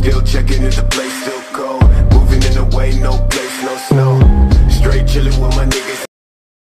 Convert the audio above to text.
Still checking in the place still cold. Moving in the way, no place, no snow. Straight chilling with my niggas.